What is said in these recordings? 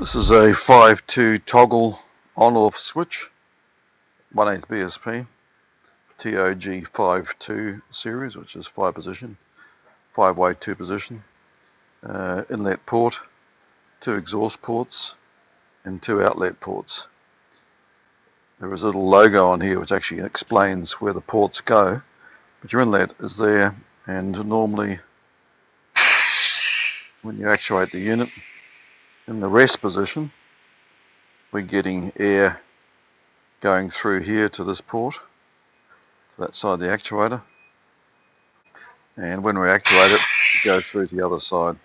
This is a 5-2 toggle on-off switch. My name's BSP. TOG 5-2 series, which is 5 position, 5-way 2 position. Uh, inlet port, 2 exhaust ports, and 2 outlet ports. There is a little logo on here which actually explains where the ports go. But your inlet is there, and normally when you actuate the unit, in the rest position. We're getting air going through here to this port to that side of the actuator. And when we activate it it goes through to the other side.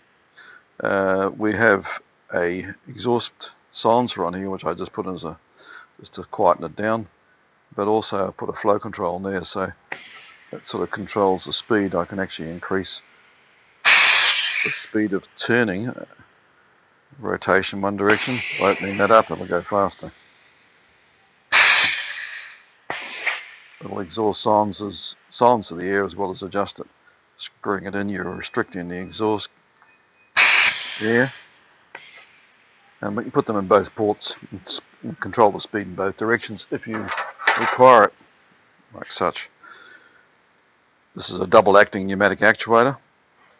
Uh, we have a exhaust silencer on here which I just put in as a just to quieten it down but also I put a flow control in there so that sort of controls the speed. I can actually increase the speed of turning rotation one direction, opening that up it'll go faster. It'll exhaust silences, silence of the air as well as adjust it. Screwing it in, you're restricting the exhaust air. And we can put them in both ports and control the speed in both directions if you require it, like such. This is a double acting pneumatic actuator.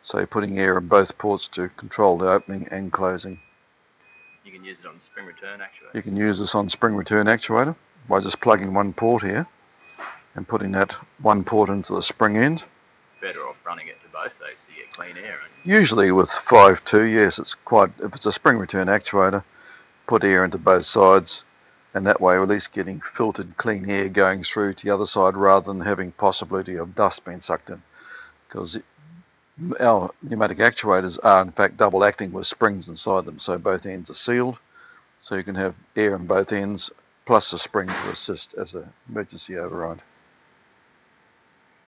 So you're putting air in both ports to control the opening and closing. You can use it on spring return actuator. You can use this on spring return actuator by just plugging one port here and putting that one port into the spring end. Better off running it to both those so you get clean air. Usually with 5.2, yes, it's quite, if it's a spring return actuator, put air into both sides and that way at least getting filtered clean air going through to the other side rather than having possibility of dust being sucked in because our pneumatic actuators are in fact double acting with springs inside them so both ends are sealed so you can have air in both ends plus a spring to assist as an emergency override.